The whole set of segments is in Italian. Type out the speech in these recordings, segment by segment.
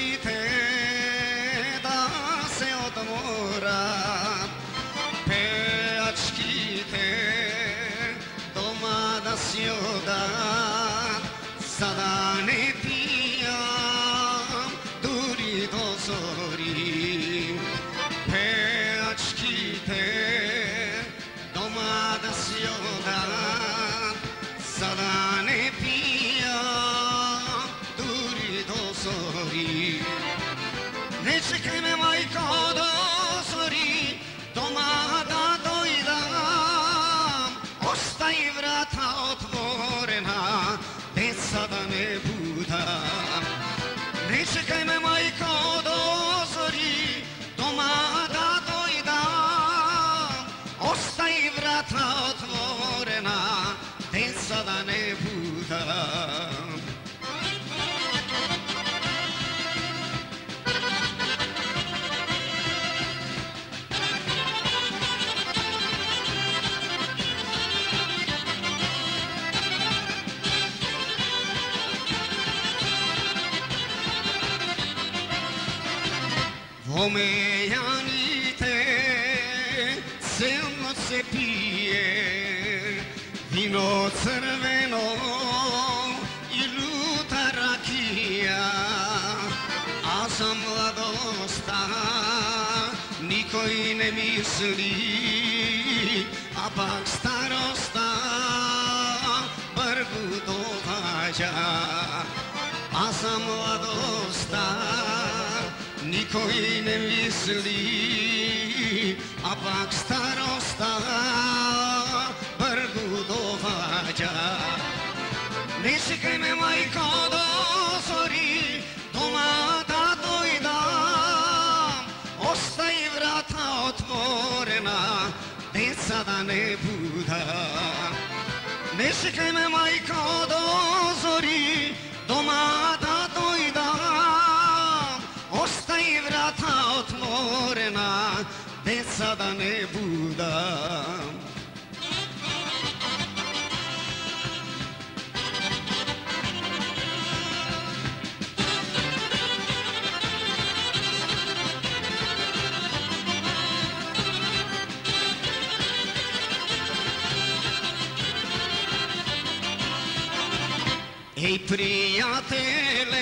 Keep it. Ne čekaj me majko do zori Doma da dojdam Ostaj vrata otvorena Deca da ne Vomejanite, silno se pije, vino crveno i luta rakija, a za mladosta niko i ne misli, a pak starosta brgu događa, a za mladosta niko i ne misli, a pak starosta brgu dovađa. Ne čekaj me majko do zori, doma da dojdam, ostaj vrata otvorena, deca da ne budam. Ne čekaj me majko do zori, மதனே பூதா Hej priateles,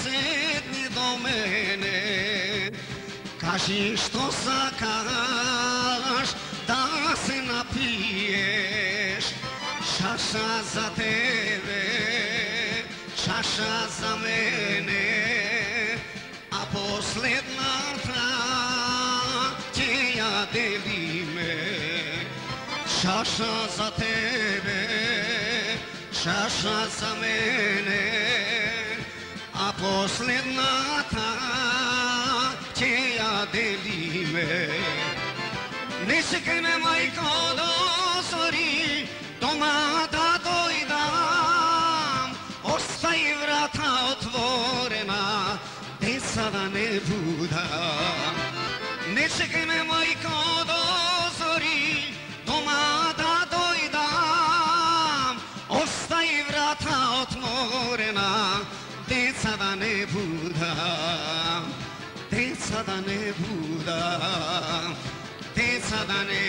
sedni do Кажи што сакаш да се напиеш. Чаша за тебе, чаша за мене. А последната ќе ја делиме. Чаша за тебе, чаша за мене. А последната και αντελήμε Νησικένε μαϊκό το σωρί το μάτα το ειδάμ ως τα υβρά τα οτβόρεμα τέσσα τα νεβούδα Νησικένε μαϊκό το σωρί το μάτα το ειδάμ ως τα υβρά τα οτβόρεμα τέσσα τα νεβούδα ಸದನೆ ಭೂದ ते सदने